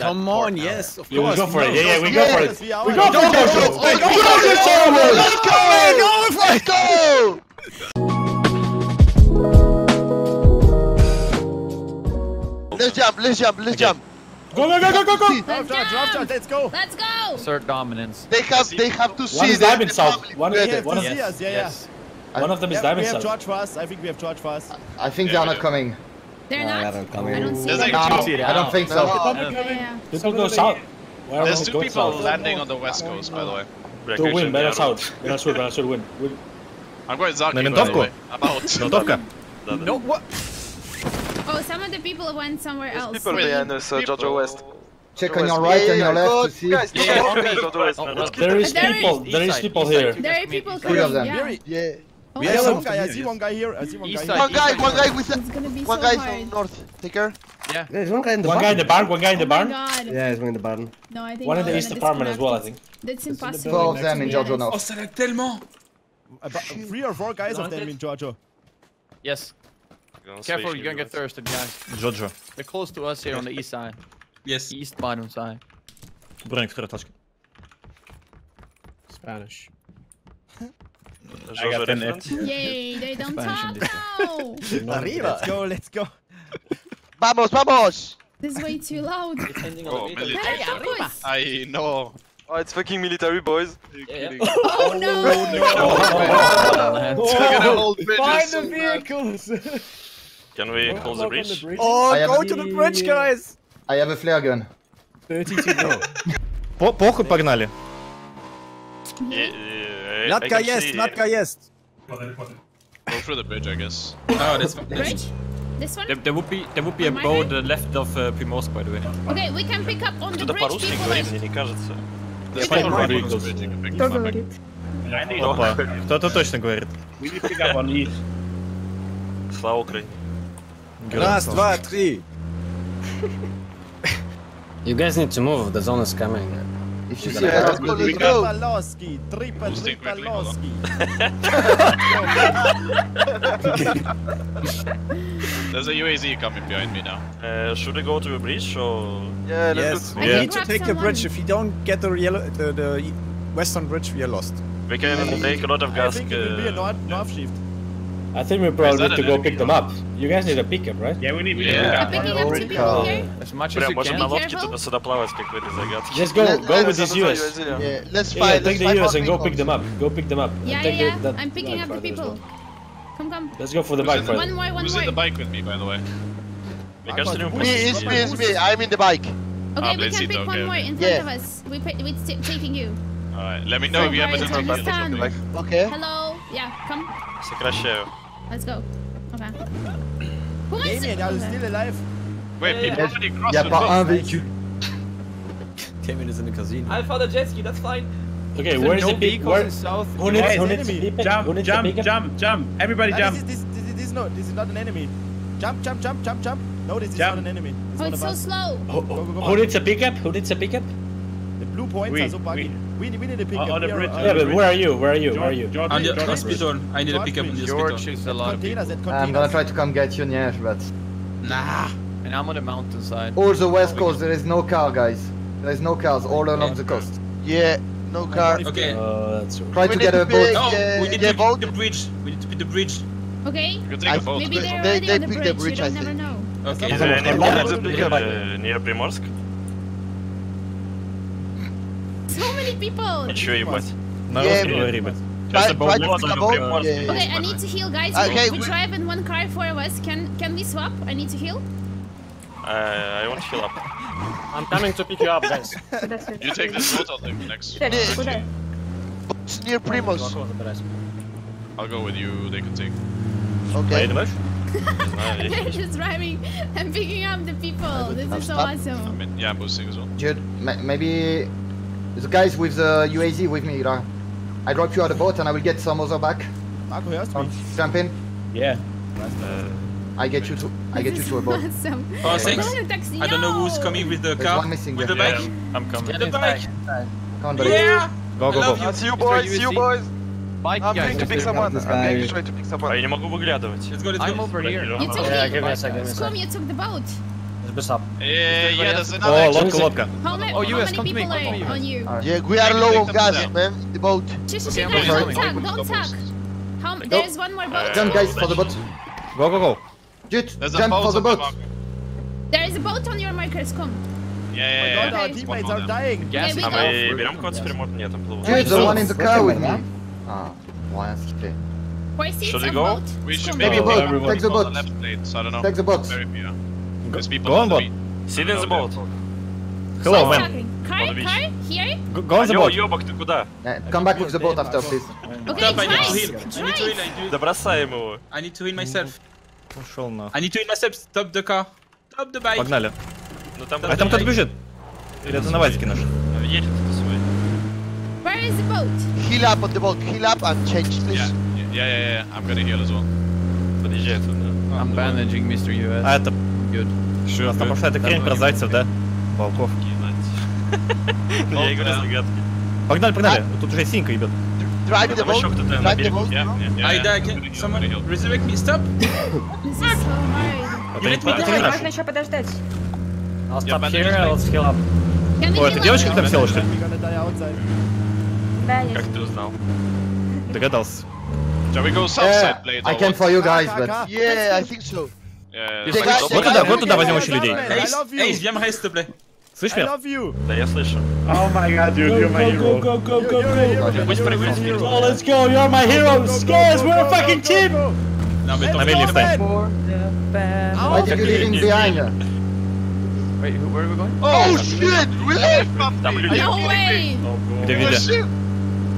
Come on, yes, of Yeah, we go for it. Yeah, yeah, we go for it. we are We on go for it, Jojo. Let's go, Go for it, Jojo. Let's go! Let's go! Let's jump, let's jump, let's jump. Go, go, go, go, go, go. Let's Drop, drop, drop, jump. let's go. Let's go! Assert dominance. They have, they have to see. One is the- diamond the south. public One better. is They have one to of see yeah, yes. one of them is yeah. diamond We have south. George fast. I think we have George fast. I think they are not coming. They're No, not? I don't come I don't see There's them. like two. I don't think so. Yeah, yeah. People go south. Where There's two people south? landing on the west coast, by the way. To win, better south. Better south, better south, win. Win. I'm going Zaki, Na by the way. About. Lądowka. No, what? Oh, some of the people went somewhere else. people Maybe- behind us, uh, Jojo West. Check on your right Yeah, and your yeah. left to see. Guys, Yeah, Jojo. West, Jojo Oh, There is There is- people, there is people here. There are people coming, yeah. Yeah. Oh, we have some guy. I see one guy here. I see one east guy. Side, one guy, one guy with the, one so guy hard. north. Take care. Yeah. There's one guy in the one barn. guy in the barn. One guy in the oh barn. God. Yeah, there's one in the barn. No, I think one in the east apartment as well. I think. That's impossible. Four of them in Giorgio now. Oh, ça lag tellement. Three or four guys of them in Giorgio. Yes. Careful, you're gonna get thirsted, guys. Jojo. They're close to us here on the east side. Yes. East bottom side. Breng terug, Spanish. I got 10 F. Yay, they don't Spanish talk in now. Let's go, let's go. Vamos, vamos! This is way too loud. Oh, military. Focus. I know. Oh, it's fucking military, boys. Oh no! Find the vehicles! Can we close the bridge? Oh, I have- go to the bridge, guys! I have a flare gun. 30 to go. По похуй, погнали. Latka jest, Latka jest! Go through the bridge, I guess. Oh, that's Bridge? This one? There, there would be there would be a boat side? uh, left of uh, Primorsk, by the way. Okay, we can pick up on the bridge по-русски people. говорит, that- мне не кажется. One right the can pick them up. Опа, кто-то точно говорит. To. Слава Украине. Раз, два, три! You guys need to move, the zone is coming. If you see Yeah, a let's go, let's go. Tripaloski, triple, Boosting quickly, tripaloski. There's a UAZ coming behind me now. Uh, should I go to the bridge or... Yeah, let's Yes, go. we Yeah. need to take the someone. bridge. If you don't get the, yellow, the, the western bridge, we are lost. We can take a lot of I gas. think it will be a uh, north, north shift. I think we probably that need to an go enemy pick them up. You guys need a pickup, right? Yeah, we need Yeah. I'm picking up two people here. as much as Бля, you можем can. на Be лодке careful. туда сюда плавать, как в этой загадке. Just go, Let- go let- with this US. Yeah. Yeah, let's Yeah, fight. take let's the fight US for and go vehicles. pick them up. Go pick them up. and Yeah, take yeah, the- yeah. that I'm picking bike up the further as people. well. Come, come. Let's go for the Who's bike in the- One further. more, one Who's more. in the bike with me, by the way? Мне кажется, не Me, it's me, it's me. I'm in the bike. Ah, Okay, we Blade can Seat, pick okay, one more okay. in front Yeah. of us. We pa- we t- taking you. Alright, let me know if you have Alright, anything about understand. Like, Okay. Hello. Yeah, come. Сокращаю. Let's go. Okay. Mm. Who is Damien, are you okay. still alive? Wait, people already crossed Y'a the pas bridge. un véhicule. Damien is in the casino. I found a jet ski. That's fine. Okay, where is the pick? Where, south. who needs, Guys, who needs enemy. Jump, Who needs jump, jump, jump. Everybody jump. This, is, this, this, this, is no, this is not an enemy. Jump, jump, jump, jump, jump. No, this is not an enemy. It's Oh, one it's of so slow. Who, needs a pickup? Who needs a pickup? blue points we, are so buggy. We, we, we need a pickup uh, on, the bridge. Yeah, but where are you? Where are you? Where are you? On the hospital. I need a pickup on the hospital. George is a. I'm gonna try to come get you, Nyesh, but... Nah. And I'm on the mountainside. All the west oh, coast, there is no car, guys. There is no cars all along yeah. the coast. Yeah, no car. Okay. Uh. Try we to get a boat. No, uh, we need to boat. the bridge. We need to pick the bridge. Okay. You can take uh, boat. Maybe they're already they on the bridge. the bridge. You don't never know. Okay. Is there any boat uh, near Primorsk? People! I'm sure you. No, yeah, boat. Okay, I need to heal, guys. Okay, we, we drive in one car for us. Can can we swap? I need to heal. Uh, I want to heal up. I'm coming to pick you up, guys. you take this boat, I'll the next. Yeah, it's near Primorsk. I'll go with you, they can take. Okay. Are you They're just driving and picking up the people. This is so awesome. I mean, yeah, I'm boosting as well. Dude, maybe the guys with the UAZ with me, Ra. I drop you out the boat and I will get some other back. Marco hörst du mich? Jump in. Yeah. I get you to I get you This to a is boat. awesome. Oh, thanks. Go to taxi. I don't know who's yo! coming with the There's car. one missing With the there. bike. I'm coming. The bike. Come on, buddy. Yeah. Go, go, love go. you. Ah, see you Mr. boys, see you USC. boys. Bike I'm guys. going to pick someone. I'm going to try to pick А someone. я не могу выглядывать. Let's go, let's I'm go. over here. You took Yeah, the give me a second. Give me a Scum, second. you took the boat. What's up? Yeah, yeah, there's another О, exit. лодка, лодка. How, ma- Oh, how US, many come to me, people come to me, are US. on you? Yeah, we are low on Take them gas, down. man. The boat. Shh, shh, shh, Okay, I'm guys, sorry. don't tag, don't tag. How, there's one more boat. Jump, guys, for the boat. Go, go, go. Dude, There's a jump boat for the on the boat. marker. There is a boat on your markers, come. Yeah, yeah, yeah. God, yeah. our Okay. teammates One are more dying. Okay, we А go. мы берем кого-то с перемота? Нет, там плывут. Dude, the one in the car with me. man. Ah, ouais, skipper. Four seats Should we on go? boat. We should Come. maybe Take the take boat, everyone take the on boat. the left plate, so I don't know. Take the boat. There's people Go on on the boat. beat. Sit in the boat. Hello, man. beach. car, here. Go, go on the boat. ёбок, ты куда? Come back with the boat after, please. Okay, I need to drive, heal. I need to heal. Да бросаем его. I need to heal myself. Ушел на. I need to heal myself. Stop the car. Stop the bike. Погнали. Ну там... А там кто-то бежит. Или это на вазике наш? Едет кто свой. Where is the boat? Heal up on the boat. Heal up and change, please. Yeah, yeah, yeah, yeah. I'm gonna heal as well. Подъезжает он, да. I'm bandaging, Mr. US. А это идет. Что? У там пошла эта хрень про зайцев, да? Волков. Я играю загадки. Погнали, погнали. Тут уже синька идет. Drive the boat. Drive the boat. Айда, someone resurrect me, stop. Можно еще подождать. I'll stop here, let's heal up. О, это девочка там села, что ли? Да, я. Как ты узнал? Догадался. Shall we go southside, play it I can for you guys, but... Yeah, I think so. Yeah, They got- Вот туда, вот туда возьмем еще людей. I Ace, love you. Ace, viens me reste, s'il te plaît. Слышь I меня? love you. Да я слышу. Oh my god, dude, you're my hero. Go, go, go, go, go. Пусть прыгнет вперед. Oh, let's go, you're my heroes. Guys, we're a fucking team. Non, mais На attends. мельник встань. Why did you leave him behind? Wait, where are we going? Oh shit! Really? Там люди. No way! Где, где? Shit!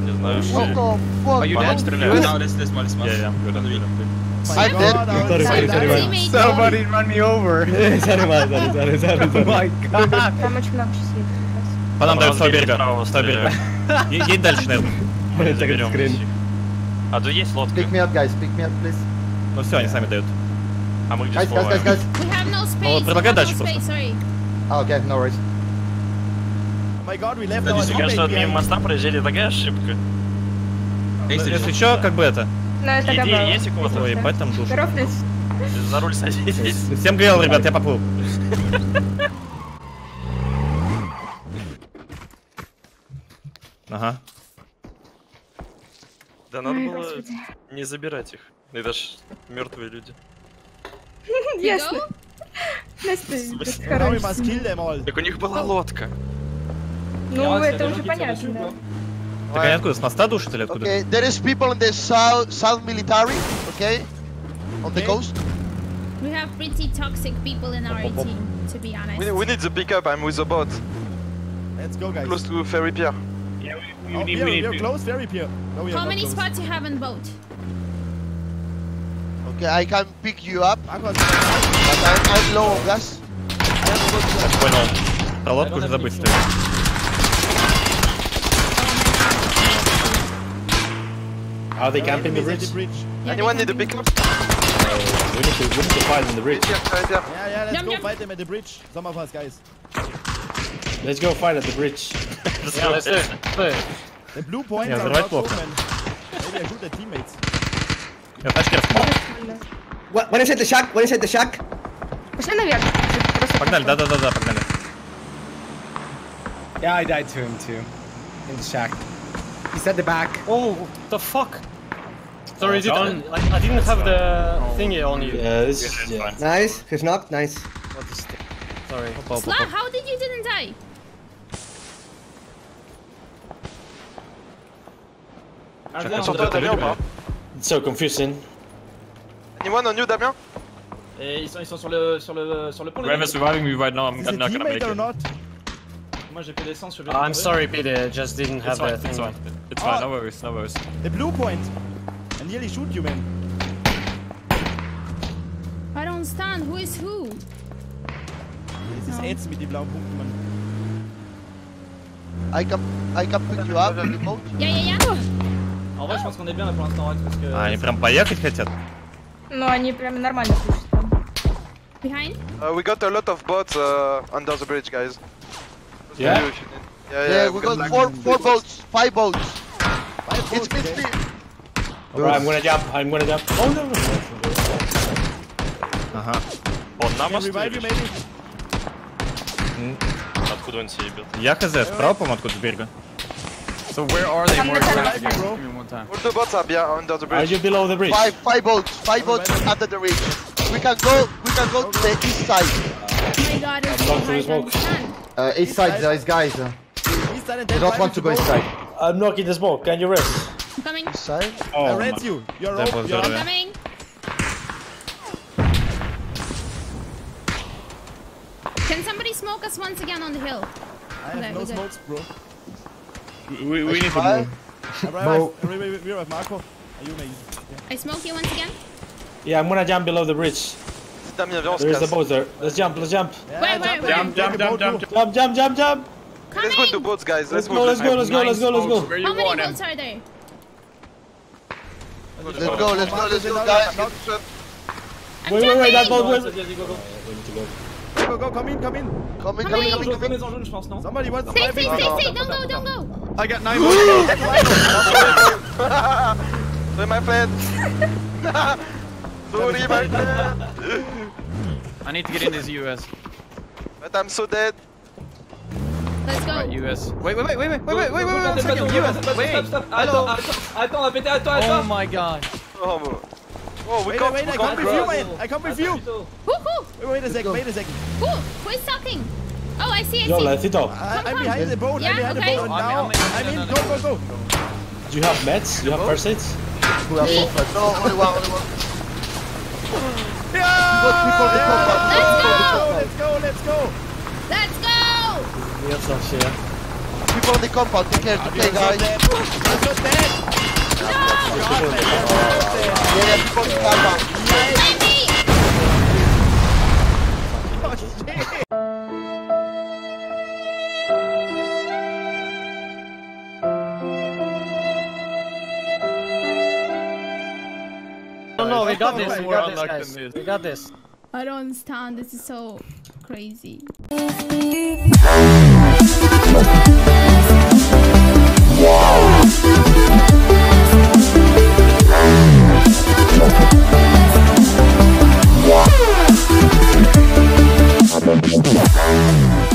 Не знаю. What the fuck? Are you man? dead? Стреляют. Non, laisse, laisse-moi, laisse-moi. Yeah, yeah. Good, good. My I'm God, Dead. our Sorry, sorry, sorry. Somebody run me over. Oh my god. Там очень много счастливых. По нам дают с того берега. С того берега. Едь дальше, наверное. Заберем. А тут есть лодка. Pick me up, guys. Pick me up, please. Ну все, они сами дают. А мы где Guys, guys, guys, guys. We have no space. вот we предлагай have no дальше space, просто. sorry. Okay, no worries. Oh my God, we left our если Мне кажется, teammate вот мимо моста проезжали такая ошибка. Ну, Если что, как бы это. Но это Идея добавило. есть у кого-то? Ой, ебать там душ. Здоров, Люсь. За руль садитесь. Всем грел, ребят, я поплыл. Ага. Да надо Ой, было господи. не забирать их. Это ж мертвые люди. Ясно. Так у них была лодка. Ну, это уже понятно, да. Так они откуда? С моста душат или откуда? Okay, there is people in the south, south military, okay? On the Okay. coast. We have pretty toxic people in our team, to be honest. We, we need the pickup. I'm with the boat. Let's go, guys. Close to Ferry Pier. Yeah, we, Oh, we need, we we are, need. we are close, very pure. No, we are How not many close. spots you have in boat? Okay, I can pick you up, Aqua, but I'm, I'm low on gas. Понял. Про лодку уже забыть стоит. Are they camping the Visit bridge? the bridge. Yeah, Anyone they need a can- pickup? We need to, we need to fight on the bridge. Ferry Pier, Ferry Pier. Yeah, yeah, let's Jump, go jump. fight them at the bridge. Some of us, guys. Let's go fight at the bridge. The blue points Yeah, are the right not block. open. Maybe I shoot the teammates. Я тачки раскрыл. When is it the shack? When is it the shack? Пошли наверх. Просто Погнали, да-да-да, погнали. Yeah, I died to him too. In the shack. He's at the back. Oh, the fuck? Sorry, is it oh, on? I, didn't have the thingy on you. Yeah, this is yeah. Nice, he's knocked, nice. Sorry. Slav, how did you didn't die? Sur toi, Damien ou It's so confusing. Anyone on you, Damien Et ils sont, ils sont sur le, sur le, sur le pont. les Whoever's gars. surviving me right now, I'm Is it not gonna make it. not? Moi j'ai fait l'essence, je vais. I'm sorry, Peter. Just didn't It's have fine, the it's fine. It's Oh. fine, no worries, no worries. The blue point I nearly shoot you, man. I don't understand. Who is who? Das ist Eds mit den blauen Punkten, Mann. I can, I can pick you up on the boat. Yeah, yeah, yeah. En vrai, je pense qu'on est bien là pour l'instant, Rex, parce que. А, они прям поехать хотят? Ну, они прям нормально слушают там. Behind? Uh, we got a lot of boats uh, under the bridge, guys. Yeah? You, if you need. Yeah, yeah, Yeah, we got like four, four boats, five boats. Five It's votes, me, okay. me. Alright, I'm gonna jump. I'm gonna jump. Oh no, no. Ага. Он на Can мосту revive you, или maybe? Откуда он себе бил? Я хз, справа, по-моему, откуда с берега. So where are they? Там More на exactly? дороге. Give me one time. All the boats are behind under the Are bridge. you below the bridge? Five, five boats, five boats under the ridge. We can go, we can go to the east side. Oh my god, it's so Gone through hard the to smoke. understand. Uh, east side, there is guys. Uh, East side and they then don't right want to with go the east boat. side. I'm knocking the smoke. Can you rest? I'm coming. Side. Oh, I my- rent you. You're That up. was You're better. up. Coming. Can somebody smoke us once again on the hill? I have Okay, no smokes, bro. We, we need to Five. move. I'm right, Mo. right, right, right, right, Marco. Are you amazing? I smoke you once again. Yeah, I'm gonna jump below the bridge. Damien, viens, on se There is the casse. boat there. Let's jump, let's jump. Yeah, Wait, wait, wait. jump, Jump, jump, jump, jump. Jump, jump, jump, jump. Let's go into Coming. boats, guys. Let's Let's go, move. let's go, let's go, let's go, let's go. How many going? boats are there? Let's go, let's go, let's go, guys. I'm Wait, wait, wait, that boat, Vas-y, wait. vas-y, go, go. We need to go. Go, go, come in, come in. Come in, Come come in, in. come in, come in. je pense, non Somebody wants Stay, to stay, stay, stay. Don't go, don't go. I got nine boats. Sorry, my friend. Sorry, my friend. I need to get in this US. But I'm so dead. Let's go. Right, US. Wait, wait, wait, wait, wait, wait, wait, wait, one second. US, wait. Hello. Attends, attends, péter, attends, attends. Oh my god. Oh, bro. Oh, we wait, can't, wait, we I can't with you, man. I can't with you. Wait, wait a second, wait a second. Who? Who is talking? Oh, I see, I see. Yo, let's hit off. I'm behind the boat, I'm behind the boat. Now, I'm in, go, go, go. Do you have meds? Do you have first aids? We have four first. No, only one, only one. Yeah! Let's go! Let's go, let's go! Let's go. We have some shit. people on the compound. Take care, take care, guys. I'm so dead. Yeah, yeah, people on the compound. Let me. No, no, we got this. We're got this, guys. We got this. I don't understand. This is so crazy. Thank